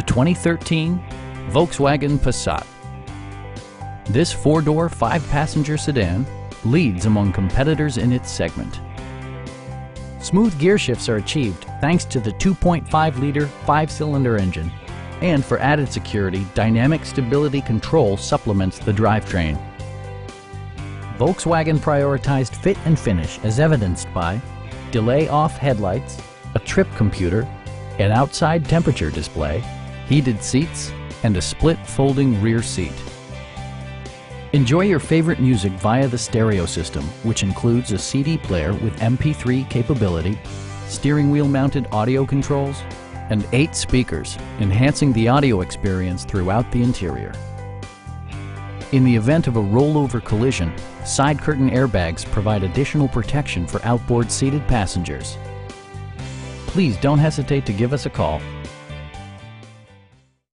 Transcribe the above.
the 2013 Volkswagen Passat. This four-door, five-passenger sedan leads among competitors in its segment. Smooth gear shifts are achieved thanks to the 2.5-liter five-cylinder engine. And for added security, Dynamic Stability Control supplements the drivetrain. Volkswagen prioritized fit and finish as evidenced by delay off headlights, a trip computer, an outside temperature display, heated seats, and a split folding rear seat. Enjoy your favorite music via the stereo system, which includes a CD player with MP3 capability, steering wheel mounted audio controls, and eight speakers, enhancing the audio experience throughout the interior. In the event of a rollover collision, side curtain airbags provide additional protection for outboard seated passengers. Please don't hesitate to give us a call